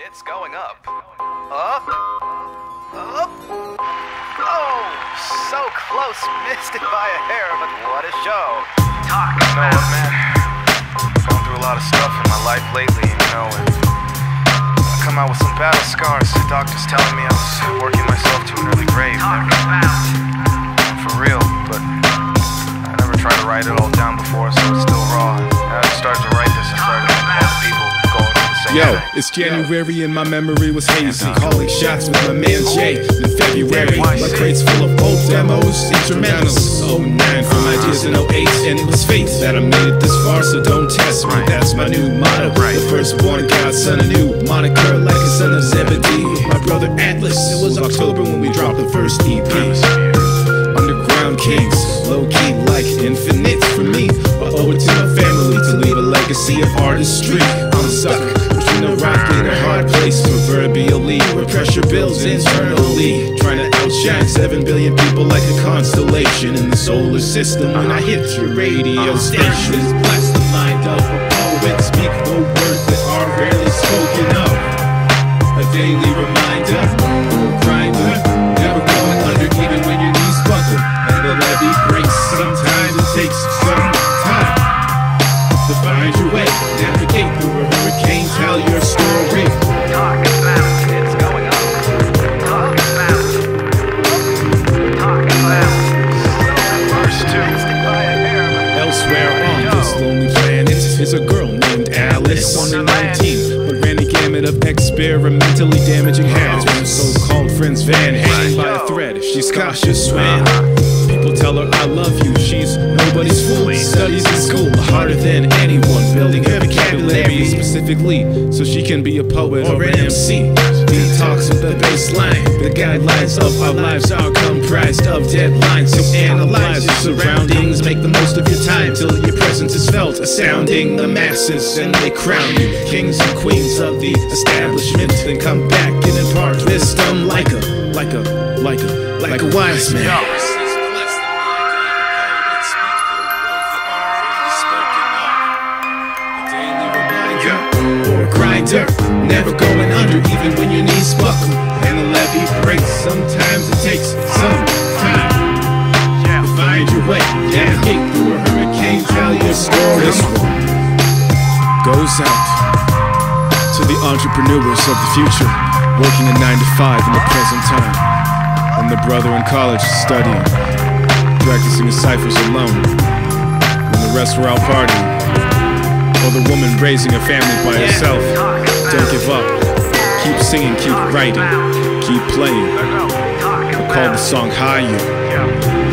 It's going up. Up. Up. Oh, so close. Missed it by a hair, but what a show. Talk You know what, man? Gone through a lot of stuff in my life lately, you know, and I come out with some battle scars. The doctor's telling me I was working myself to an Yo, it's January and my memory was hazy. Calling shots with my man Jay in February. My crates full of old demos, instrumentals. 09 from ideas in 08, and it was fate that I made it this far, so don't test me. That's my new motto. The firstborn godson, a new moniker like a son of Zebedee. My brother Atlas, it was October when we dropped the first EP. Underground kings, low key like infinite for me. I owe it to my family to leave a legacy of artistry. I'm stuck between a rock and a hard place, proverbially, where pressure builds internally. Trying to outshine 7 billion people like a constellation in the solar system when I hit your radio station. Bless the mind of a poet, speak the words that are rarely spoken of. A daily reminder, grinder, never going under even when your knees buckle and the levee breaks. Sometimes it takes some time to find your way, navigate the tell your story. Talk about. It's going up. Talk about. Talk about. Verse two. Missed it by a hair, but Elsewhere on this lonely planet is a girl named Alice, only 19, but ran a gamut of experimentally damaging habits. When so-called friends van hanging by a thread, she's cautious when people tell her I love you. She's nobody's fool. Studies in school harder than anyone, building her vocabulary specifically so she can be a poet or an MC. Detox with the baseline. The guidelines of our lives are comprised of deadlines. So analyze your surroundings, make the most of your time till your presence is felt, astounding the masses, and they crown you kings and queens of the establishment. Then come back and impart wisdom like a, like a, like a, like a wise man. Grinder, never going under even when your knees buckle and the levee breaks. Sometimes it takes some time to find your way, navigate through a hurricane, tell your story. This one goes out to the entrepreneurs of the future, working a nine to five in the present time, and the brother in college studying, practicing his ciphers alone, when the rest were out partying. Or the woman raising a family by herself. Don't give up. Keep singing, keep writing, keep playing. I call the song Higher.